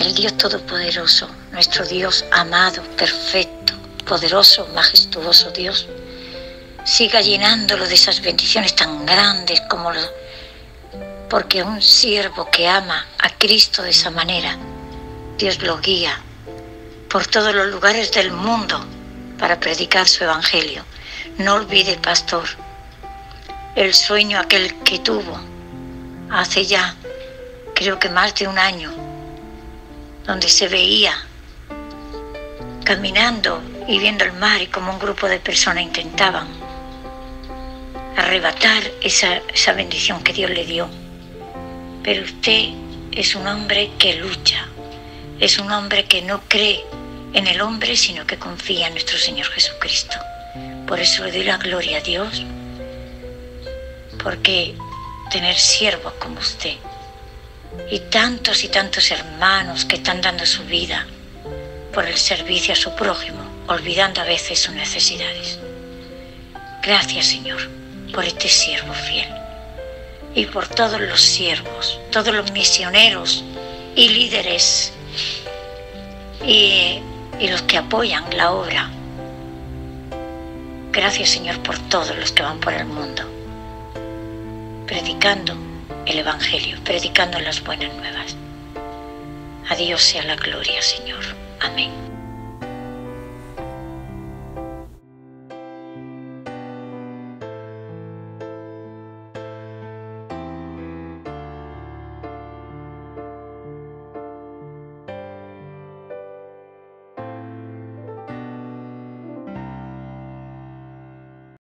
el Dios Todopoderoso, nuestro Dios amado, perfecto, poderoso, majestuoso Dios, siga llenándolo de esas bendiciones tan grandes como lo... Porque un siervo que ama a Cristo de esa manera, Dios lo guía por todos los lugares del mundo para predicar su evangelio. No olvide, pastor, el sueño aquel que tuvo hace ya, creo que más de un año, donde se veía caminando y viendo el mar y como un grupo de personas intentaban arrebatar esa, esa bendición que Dios le dio. Pero usted es un hombre que lucha, es un hombre que no cree en el hombre, sino que confía en nuestro Señor Jesucristo. Por eso le doy la gloria a Dios, porque tener siervos como usted y tantos y tantos hermanos que están dando su vida por el servicio a su prójimo, olvidando a veces sus necesidades. Gracias Señor por este siervo fiel y por todos los siervos, todos los misioneros y líderes y, los que apoyan la obra. Gracias Señor por todos los que van por el mundo, predicando el Evangelio, predicando las buenas nuevas. A Dios sea la gloria, Señor. Amén.